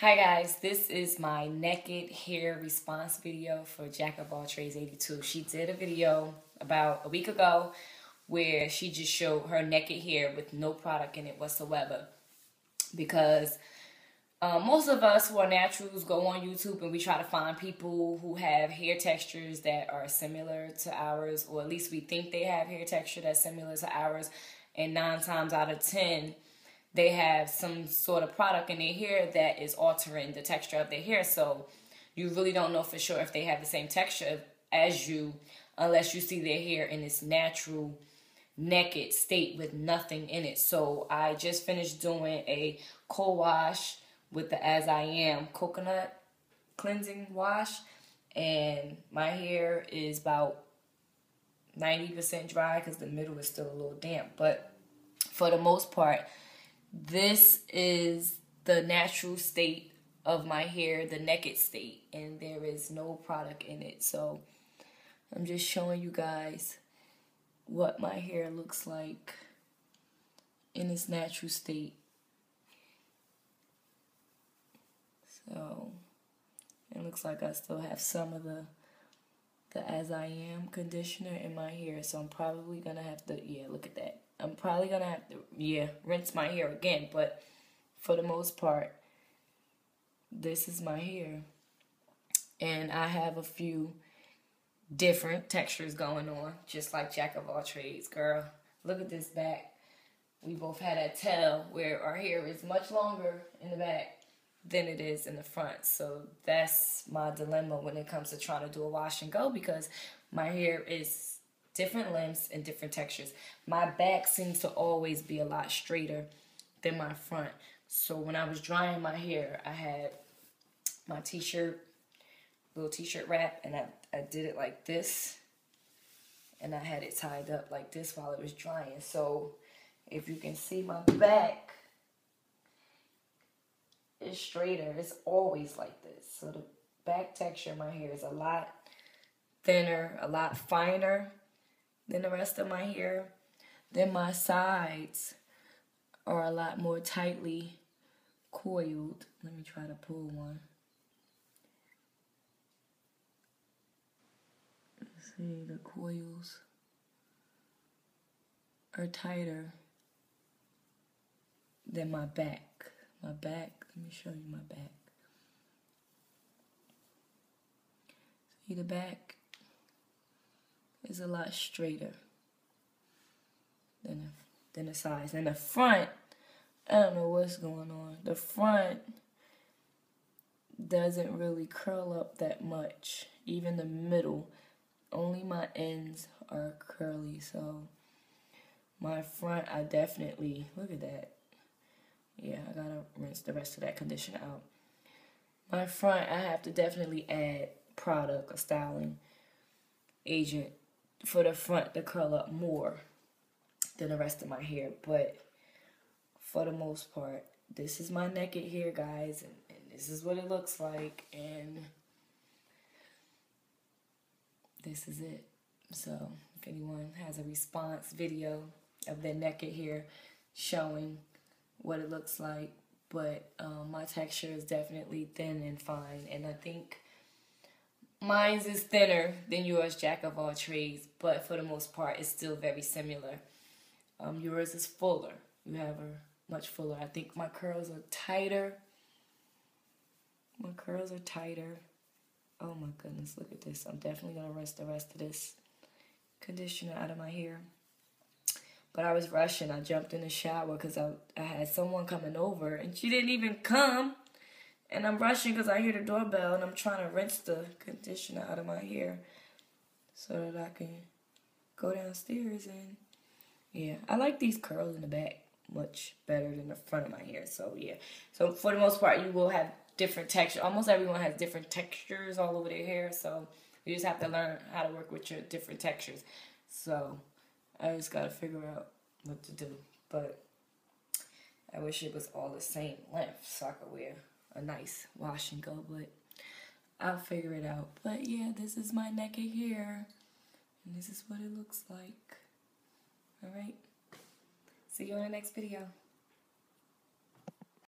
Hi guys, this is my naked hair response video for Jack of All Trades 82. She did a video about a week ago where she just showed her naked hair with no product in it whatsoever. Because um, most of us who are naturals go on YouTube and we try to find people who have hair textures that are similar to ours, or at least we think they have hair texture that's similar to ours. And nine times out of ten, they have some sort of product in their hair that is altering the texture of their hair. So you really don't know for sure if they have the same texture as you unless you see their hair in its natural naked state with nothing in it. So I just finished doing a co-wash with the As I Am coconut cleansing wash and my hair is about 90% dry because the middle is still a little damp. But for the most part, this is the natural state of my hair, the naked state, and there is no product in it. So I'm just showing you guys what my hair looks like in its natural state. So it looks like I still have some of the the As I Am conditioner in my hair. So I'm probably to have to, yeah, look at that. I'm probably to have to, yeah, rinse my hair again. But for the most part, this is my hair. And I have a few different textures going on, just like Jack of all trades, girl. Look at this back. We both had a tail where our hair is much longer in the back than it is in the front. So that's my dilemma when it comes to trying to do a wash and go because my hair is different lengths and different textures. My back seems to always be a lot straighter than my front. So when I was drying my hair, I had my t-shirt, little t-shirt wrap, and I, I did it like this. And I had it tied up like this while it was drying. So if you can see my back, is straighter. It's always like this. So the back texture of my hair is a lot thinner, a lot finer than the rest of my hair. Then my sides are a lot more tightly coiled. Let me try to pull one. See, the coils are tighter than my back. My back let me show you my back. See the back is a lot straighter than the, than the sides. And the front, I don't know what's going on. The front doesn't really curl up that much. Even the middle, only my ends are curly. So my front, I definitely, look at that yeah, I gotta rinse the rest of that conditioner out. My front, I have to definitely add product or styling agent for the front to curl up more than the rest of my hair. But for the most part, this is my naked hair, guys, and, and this is what it looks like, and this is it. So if anyone has a response video of their naked hair showing what it looks like, but um, my texture is definitely thin and fine, and I think mine's is thinner than yours, jack of all trades, but for the most part, it's still very similar. Um, yours is fuller. You have a much fuller. I think my curls are tighter. My curls are tighter. Oh my goodness, look at this. I'm definitely going to rinse the rest of this conditioner out of my hair. But I was rushing. I jumped in the shower because I, I had someone coming over and she didn't even come. And I'm rushing because I hear the doorbell and I'm trying to rinse the conditioner out of my hair so that I can go downstairs and yeah. I like these curls in the back much better than the front of my hair. So yeah. So for the most part you will have different texture. Almost everyone has different textures all over their hair. So you just have to learn how to work with your different textures. So I just gotta figure out what to do. But I wish it was all the same length so I could wear a nice wash and go, but I'll figure it out. But yeah, this is my naked hair. And this is what it looks like. Alright. See you in the next video.